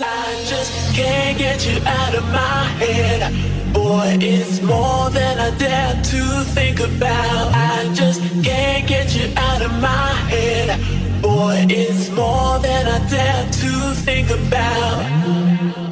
I just can't get you out of my head. Boy, it's more than I dare to think about. I just can't get you out of my head. Boy, it's more than I dare to think about.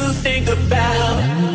to think about.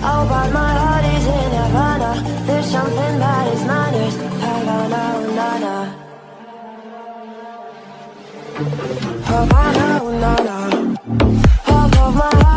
Oh, but my heart is in Havana. There's something that is mine. It's Havana, Nana. Havana, my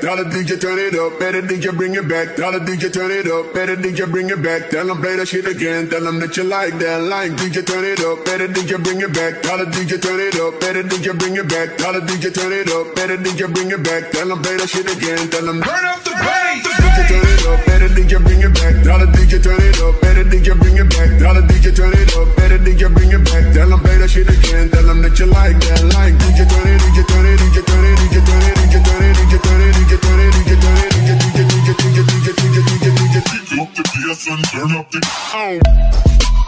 Tell the DJ turn it up. Better DJ bring it back. Tell the DJ turn it up. Better DJ bring it back. Tell them play that shit again. Tell them that you like that line. DJ turn it up. Better DJ bring it back. Tell the DJ turn it up. Better DJ bring it back. Tell the DJ turn it up. Better DJ bring it back. Tell them play that shit again. Tell them turn up the bass. DJ turn it up. Better DJ bring it back. Tell the DJ turn it up. Better DJ bring it back. Tell the DJ turn it up. Better DJ bring it back. Tell them play that shit again. Tell them that you like that line. DJ turn it. DJ turn it. DJ turn it. DJ turn it. DJ turn it. do you do you do you do you do you kick up the gas and turn up the. Oh.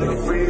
body free.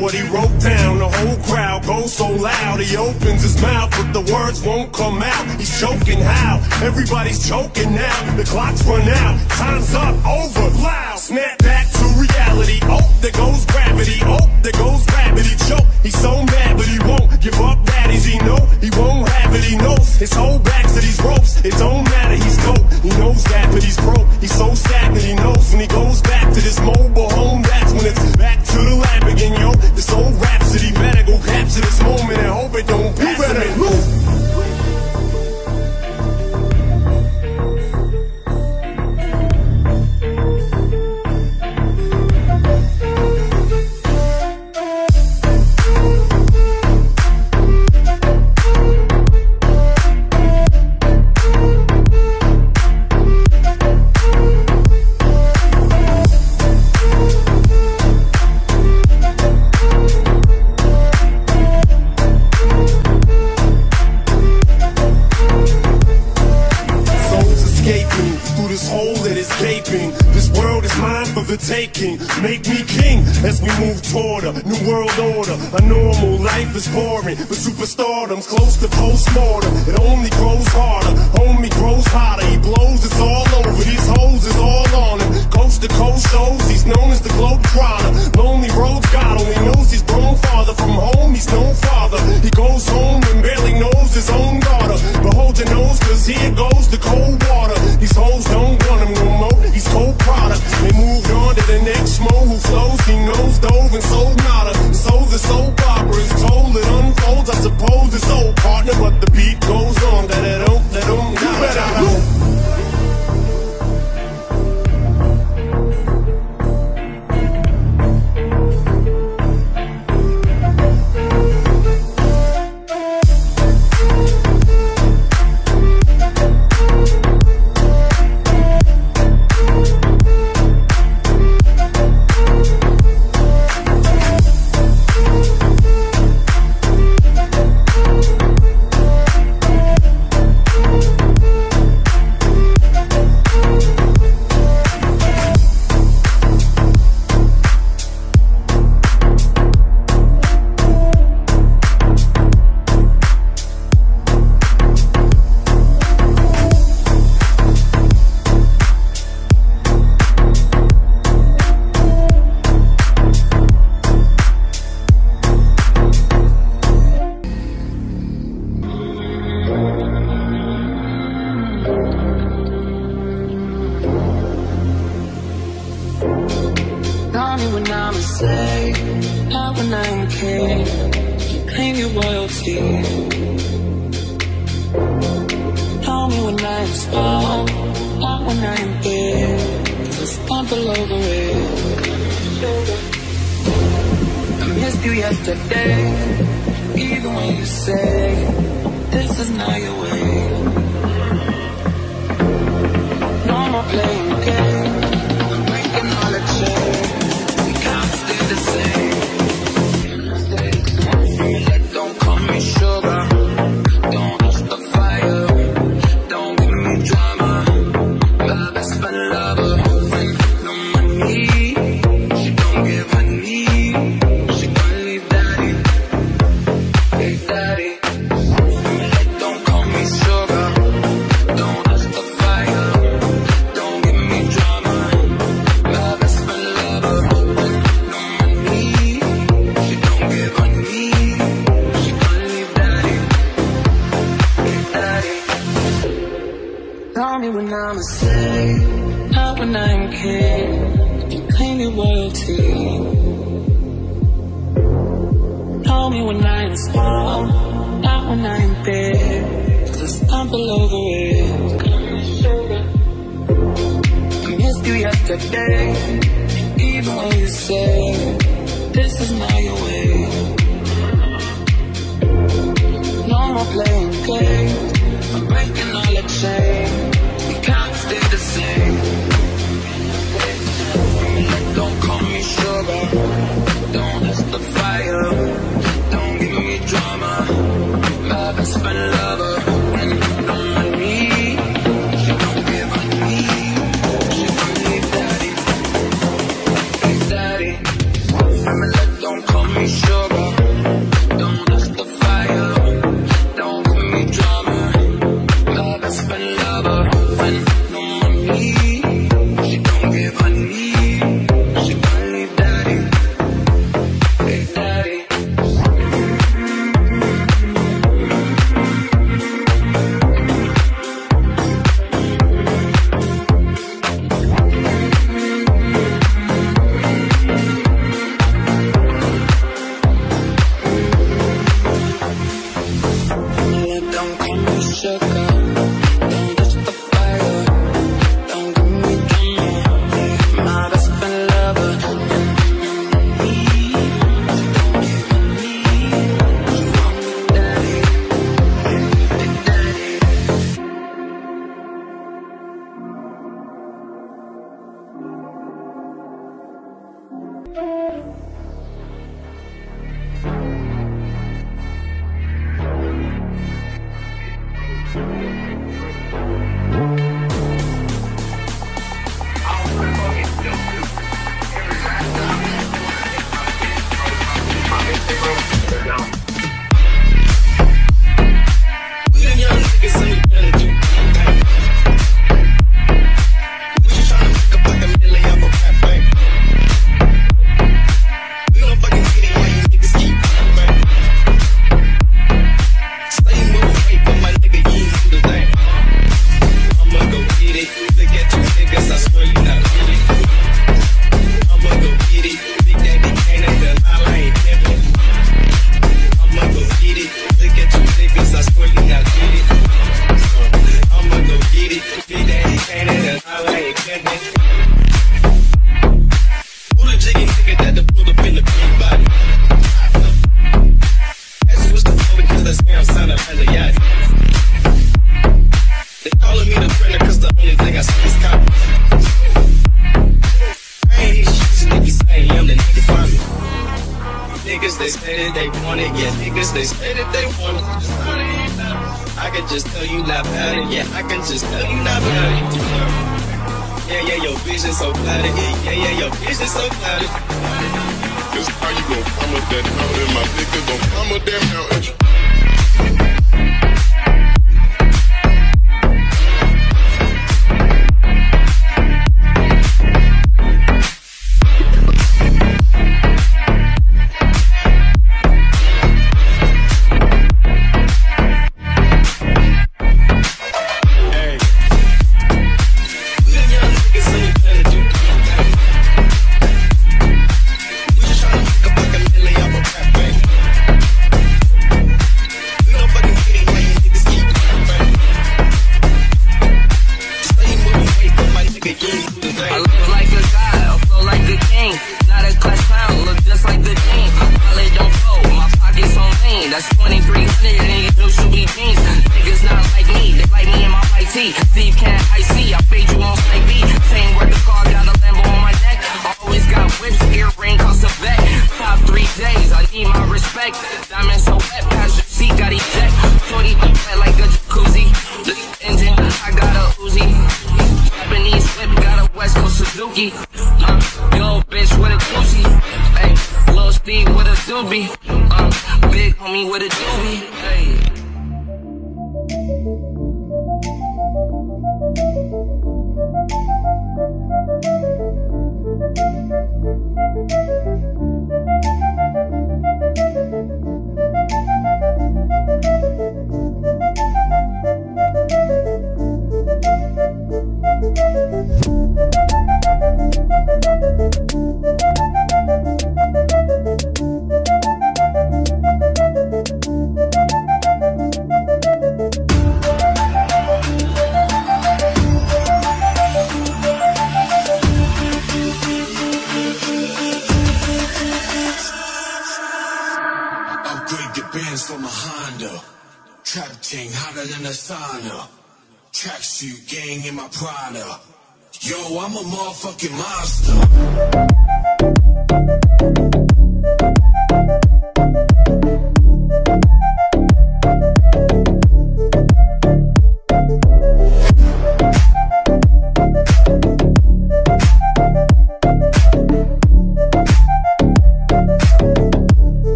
what he wrote down. The whole crowd goes so loud. He opens his mouth, but the words won't come out. He's choking how? Everybody's choking now. The clock's run out. the beat.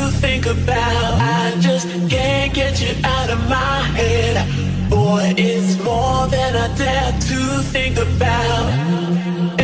to think about. I just can't get you out of my head. Boy, it's more than I dare to think about.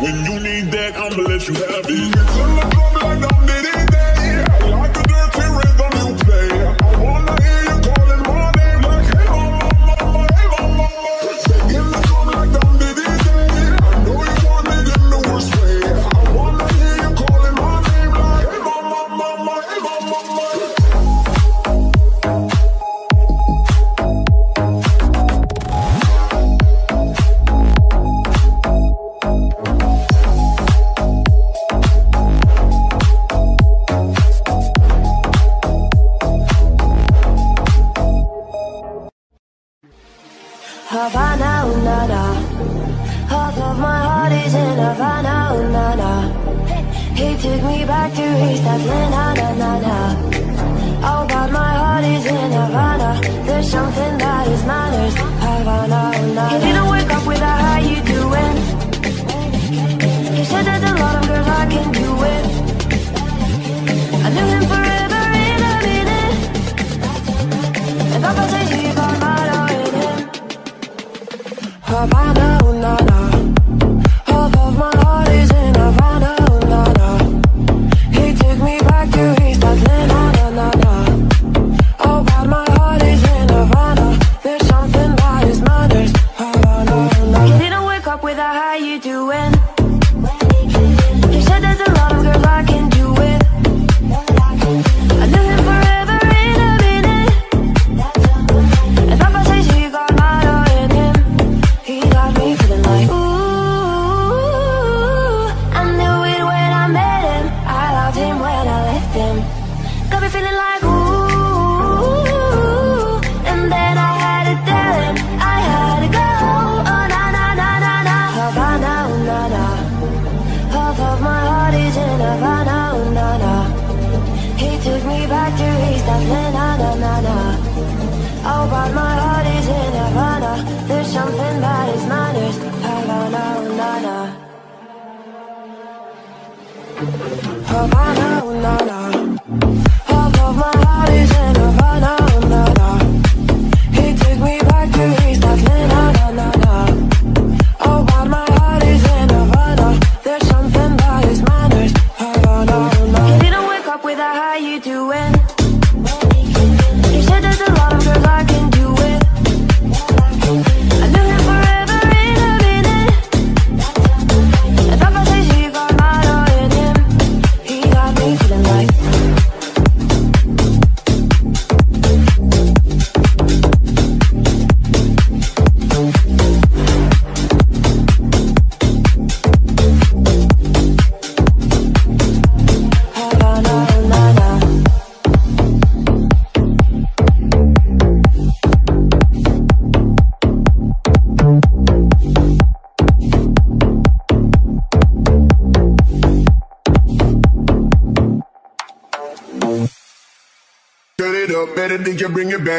When you need that, I'ma let you have it.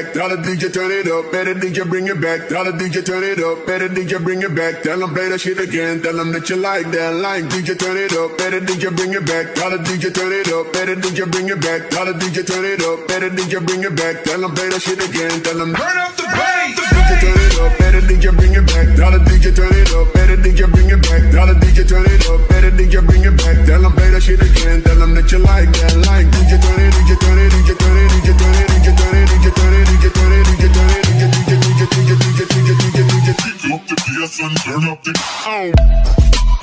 that. Tell the DJ turn it up, better DJ bring it back. Tell the DJ turn it up, better DJ bring it back. Tell them play that shit again, tell them that you like that line. DJ turn it up, better DJ bring it back. Tell the DJ turn it up, better DJ bring it back. Tell the DJ turn it up, better DJ bring it back. Tell them play that shit again, tell them turn up the bass. DJ turn it up, better DJ bring it back. Tell the DJ turn it up, better DJ bring it back. Tell the DJ turn it up, better DJ bring it back. Tell them play that shit again, tell them that you like that line. DJ turn it, DJ turn it, DJ turn it, DJ turn it, DJ turn it, DJ turn it, DJ turn it, Turn up the oh.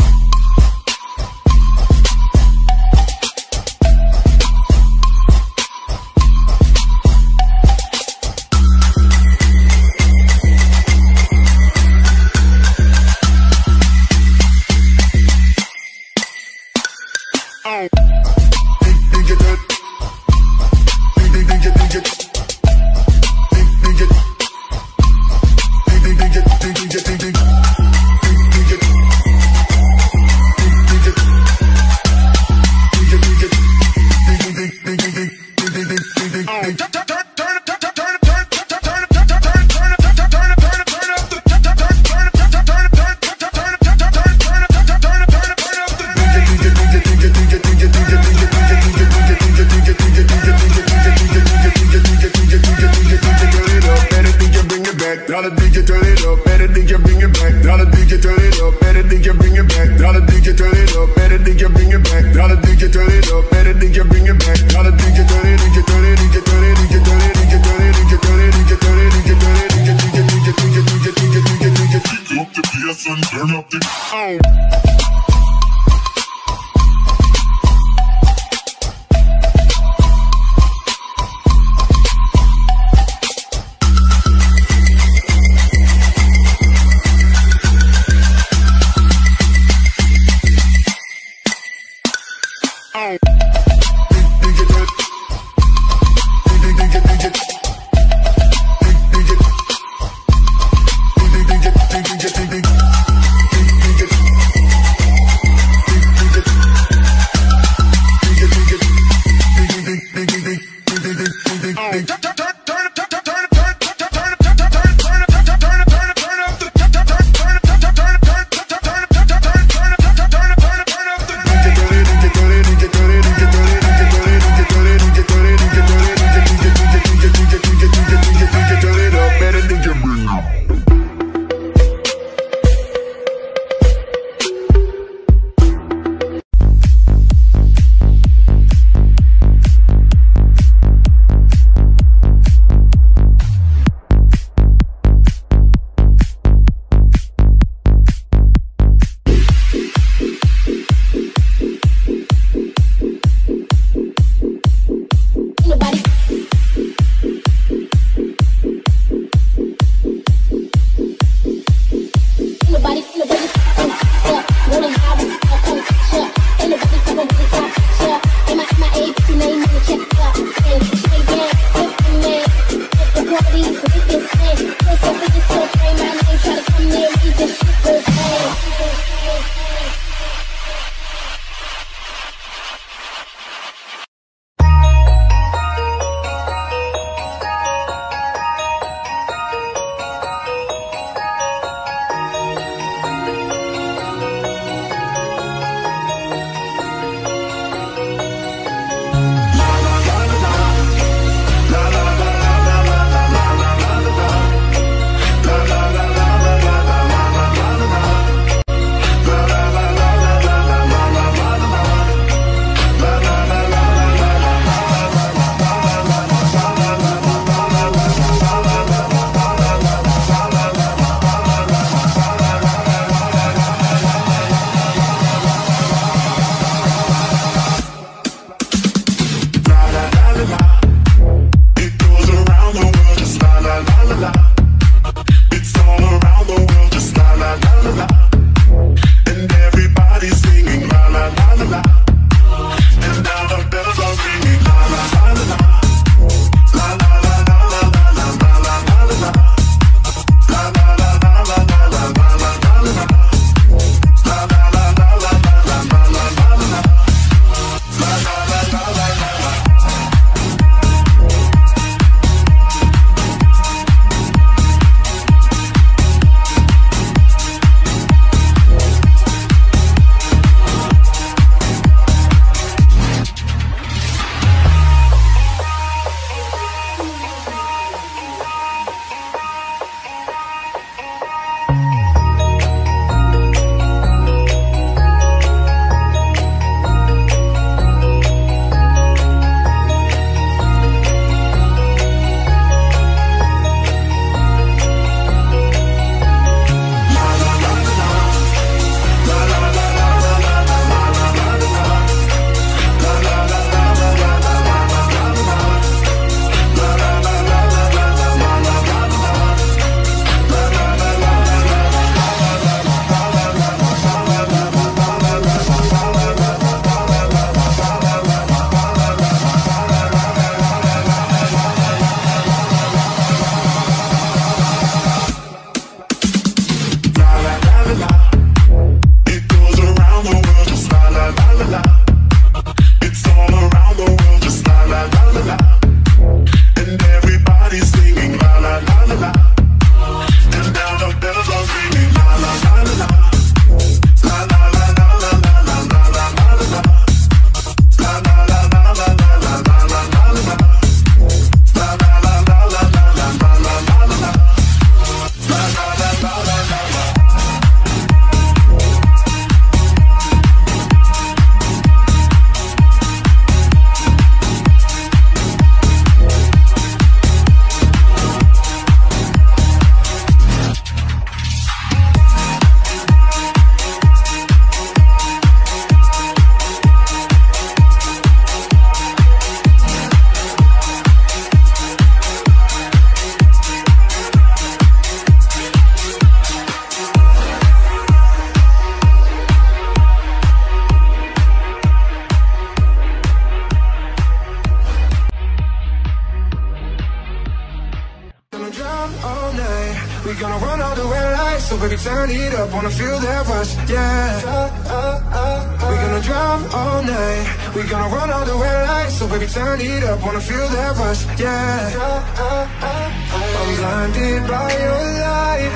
I'm blinded by your light.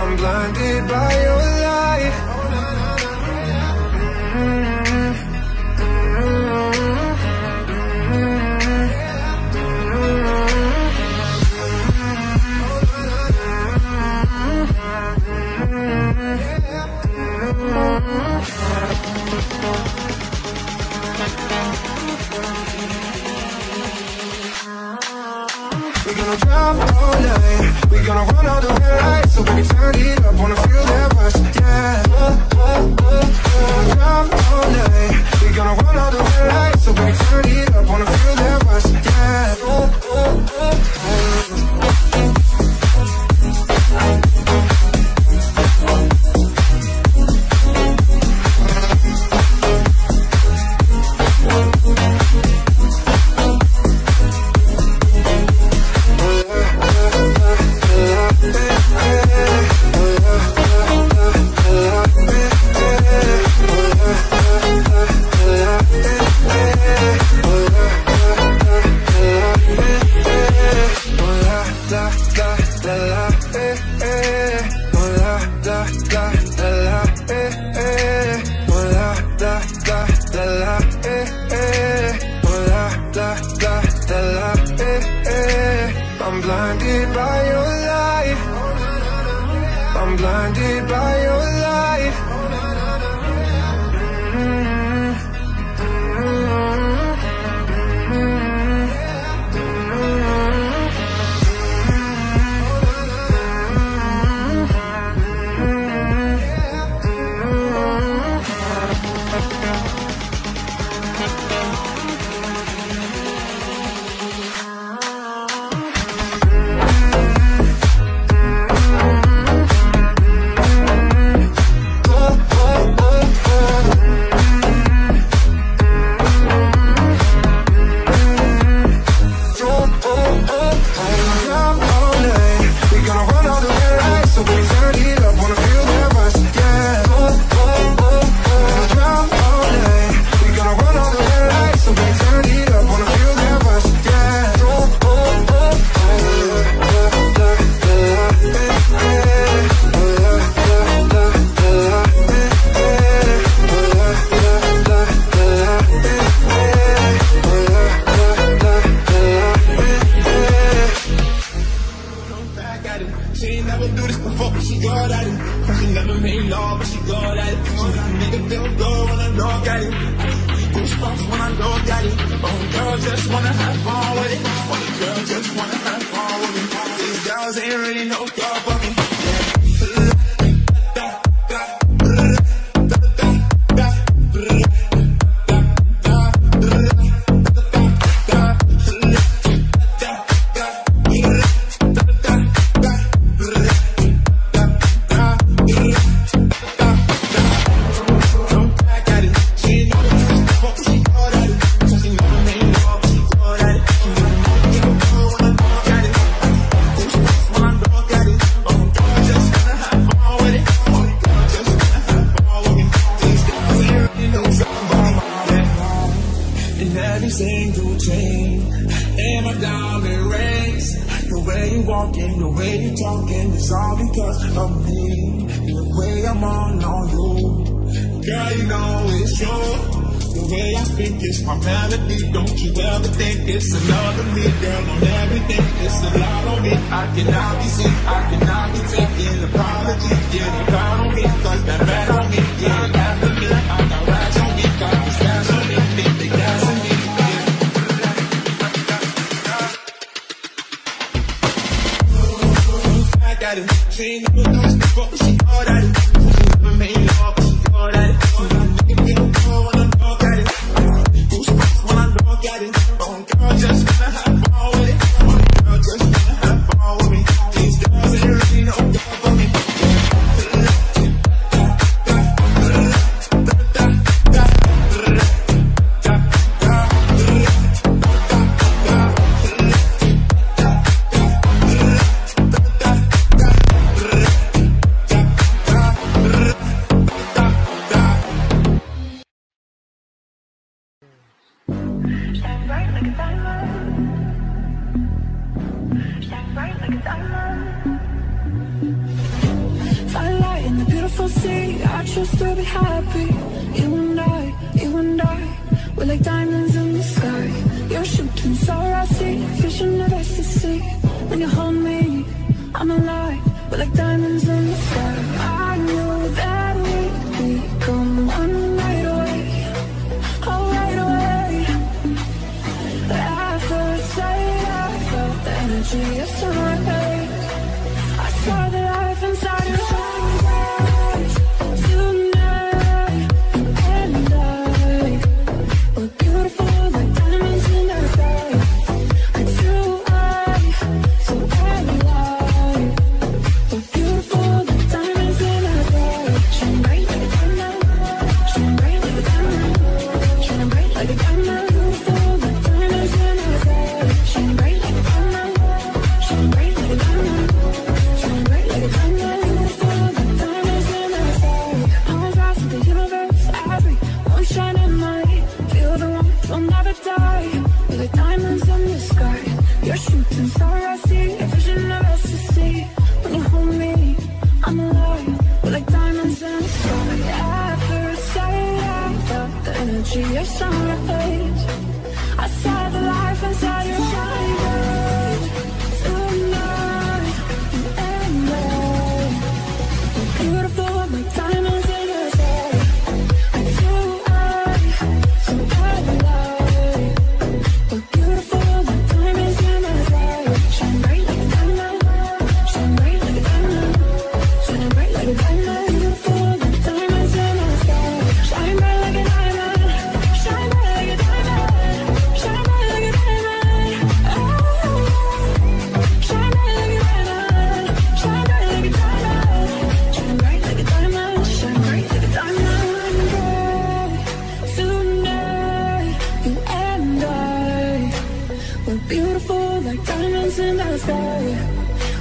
I'm blinded by your light. gonna drive all night We gonna run all the red lights So we can turn it up Wanna feel that rush, yeah. We gonna drive all night We gonna run all the red lights So we can turn it up Wanna feel that rush, yeah. Uh, uh, uh, The way I think is my melody. Don't you ever think it's another me, girl, on everything. It's a lot on me. I cannot be seen. I cannot be in apologies. Yeah, you proud on me, cause that bad on me. Yeah, after me, I got rags on me. Got the stash on me. Think they gas on me. Yeah. I got a dream. We're beautiful like diamonds in the sky.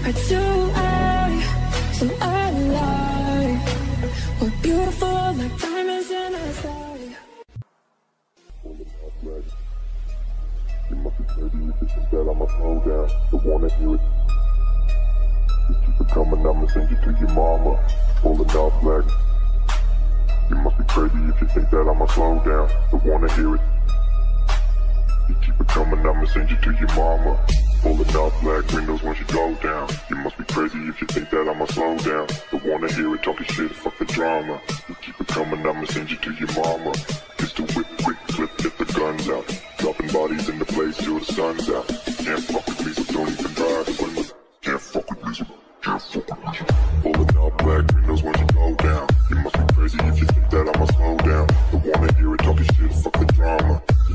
Are you I, so I lie. We're beautiful like diamonds in the sky. You must be dirty, you just that I'ma slow down. Don't wanna hear it. You keep it coming, I'ma send you to your mama. Pulling off black. You must be crazy if you think that I'ma slow down. Don't wanna hear it. You keep it coming, I'ma send you to your mama. Pulling out black windows once you go down. You must be crazy if you think that I'ma slow down. Don't wanna hear it talking shit, fuck the drama. You keep it coming, I'ma send you to your mama. Just a whip, quick flip, get the guns out. Dropping bodies in the place till the sun's out. Can't fuck with me, so don't even try to win. Can't fuck with me, so can't fuck with me. Pulling out black windows once you go down. You must be crazy if you think that I'ma slow down. Don't wanna hear it talking shit, fuck the drama.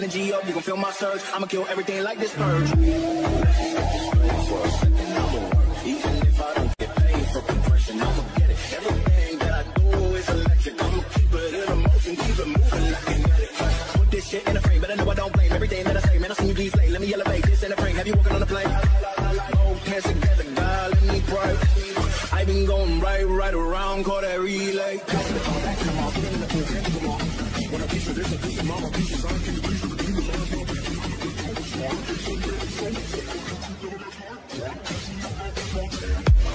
Energy up, you gon' feel my surge. I'ma kill everything like this purge. Even if I don't get paid for compression, I'ma get it. Everything that I do is electric. I'ma keep it in keep it moving. Put this shit in a frame, but I know I don't blame everything that I say. Man, I you. Let me elevate this in a frame. Have you walking on plane? Together, God, let me. I've been going right, right around, caught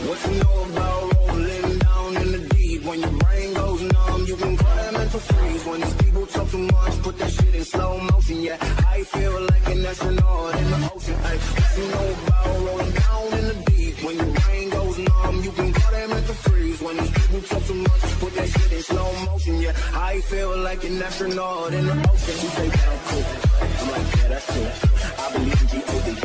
What you know about rolling down in the deep? When your brain goes numb, you can call that mental freeze. When these people talk too much, put that shit in slow motion. Yeah, I feel like an astronaut in the ocean. Ay, what you know about rolling down in the deep? When your brain goes numb, you can call that mental freeze. When these people talk too much, put that shit in slow motion. Yeah, I feel like an astronaut in the ocean. You say, yeah, cool. I'm like, yeah, that's cool. I believe in G-O-D.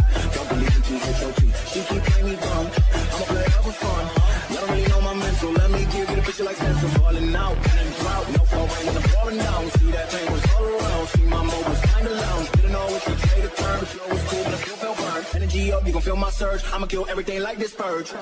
up, you gon' feel my surge. I'ma kill everything like this purge.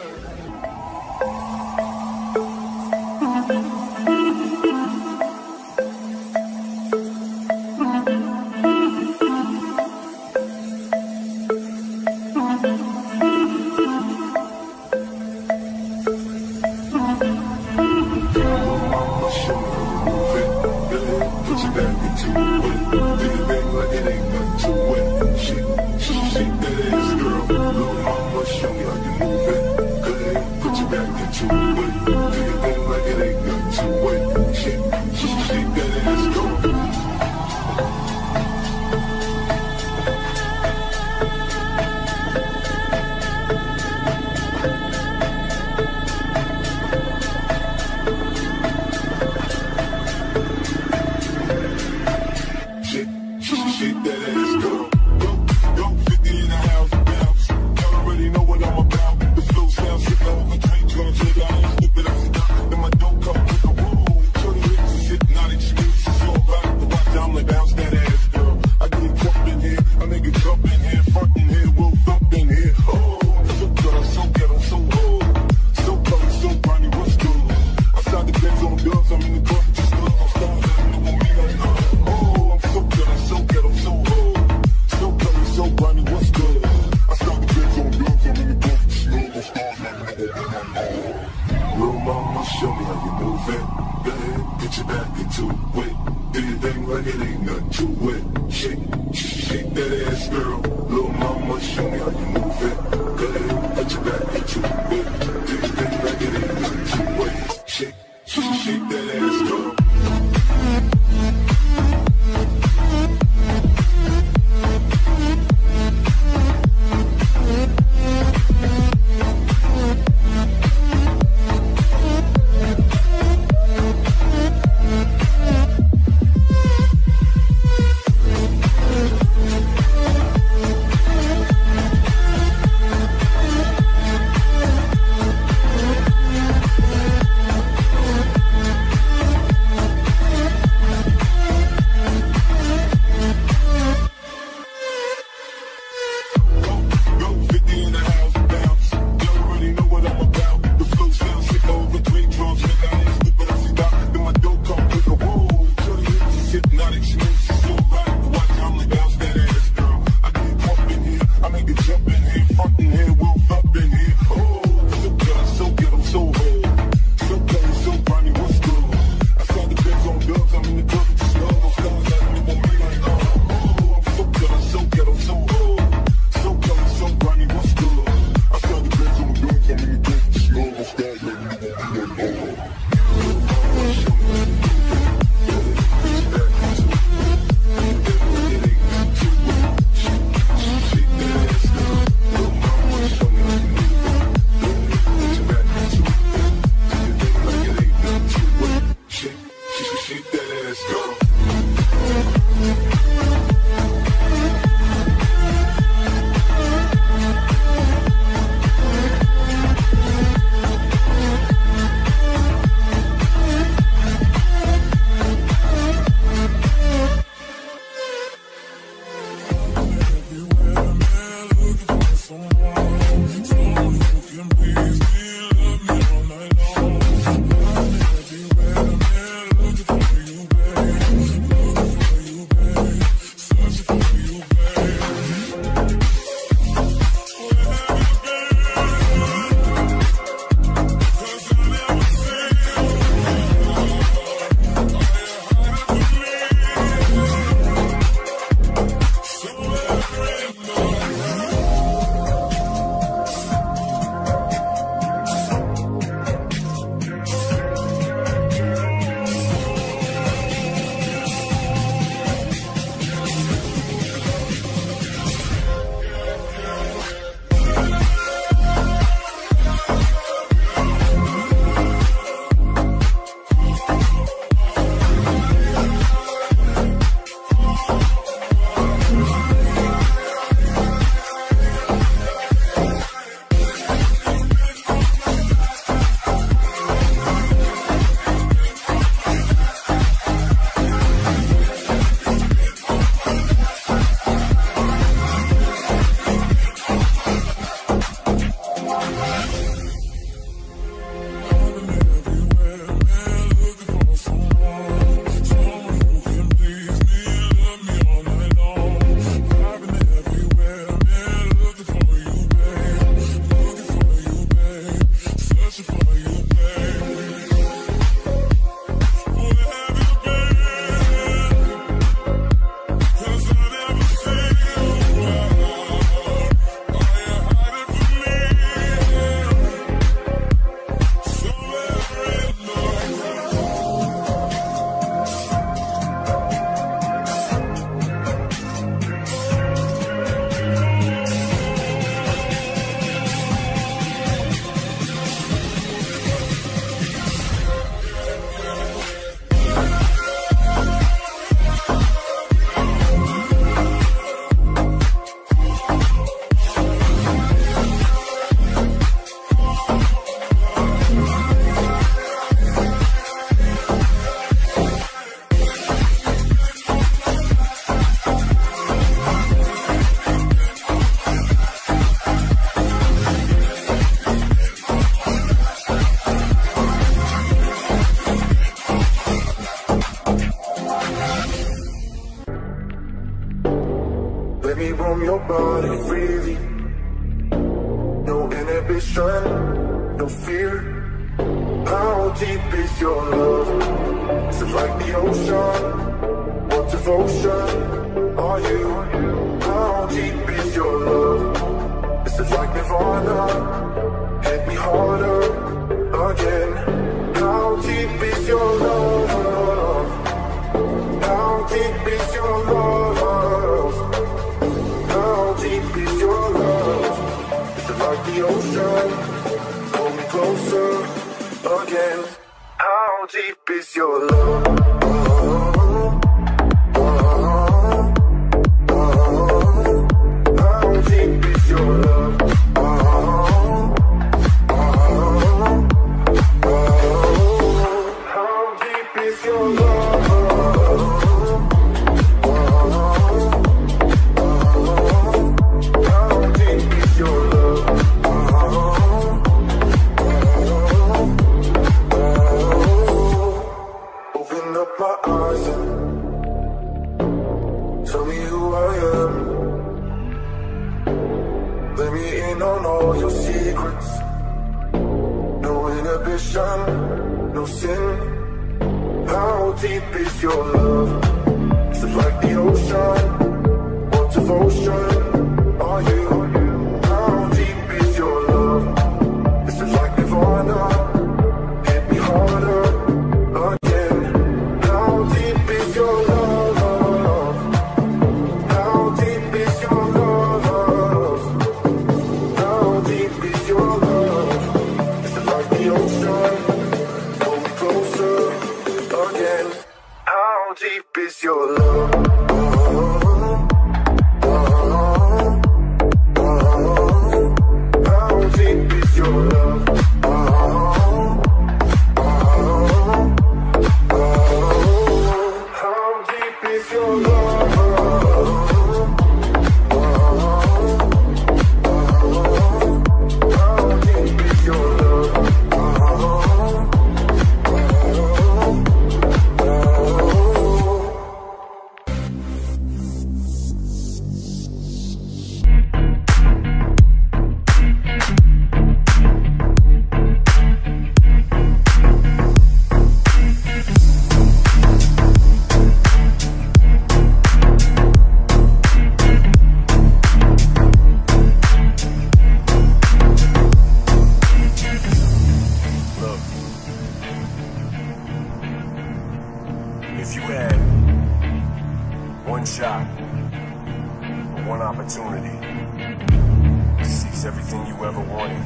Everything you ever wanted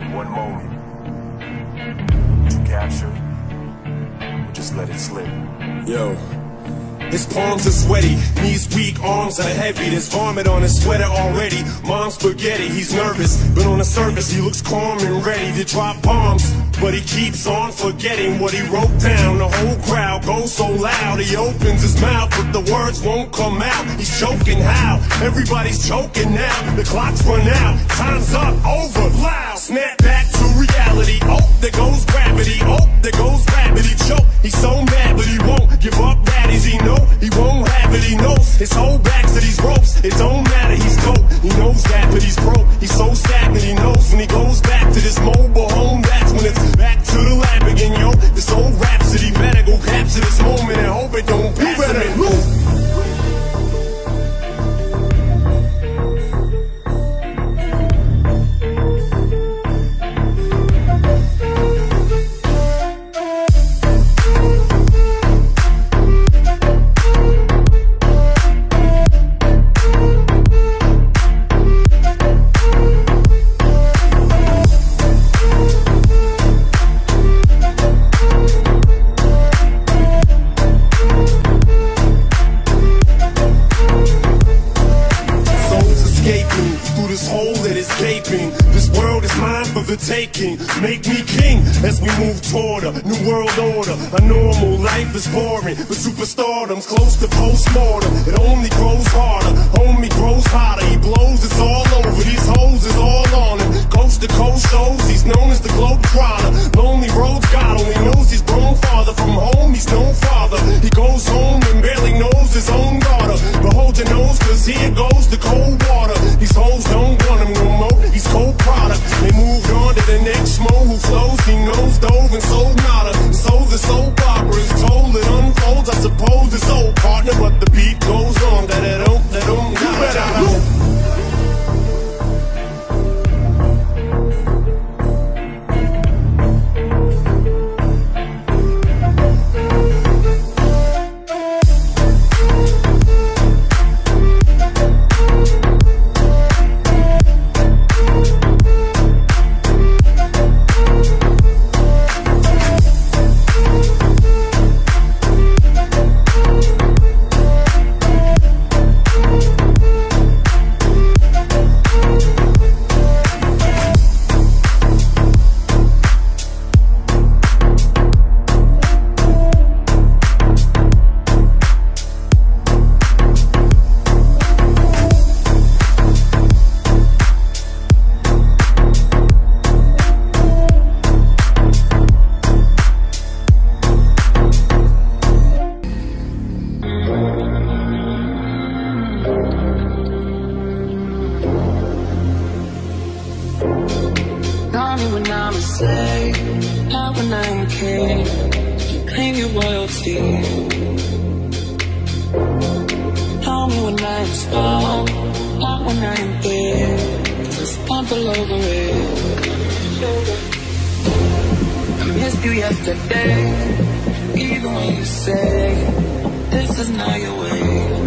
in one moment, you capture or just let it slip? Yo. His palms are sweaty, knees weak, arms are heavy. There's vomit on his sweater already. Mom's spaghetti, he's nervous, but on the surface he looks calm and ready to drop bombs. But he keeps on forgetting what he wrote down. The whole crowd goes so loud, he opens his mouth, but the words won't come out. He's choking how? Everybody's choking now. The clock's run out, time's up, over, loud. Snap back to reality. Oh, there goes gravity. Oh, there goes gravity. Choke. He's so mad, but he won't give up. Daddies, he know he won't have it. He knows his whole back to these ropes. It don't matter. He's dope. He knows that, but he's broke. He's so stagnant. He knows when he goes back to this mobile home. That's when it's back to the lab again, yo. This whole rhapsody better go capture this moment and hope it don't pass him and move. Superstardom's even when you say this is not your way.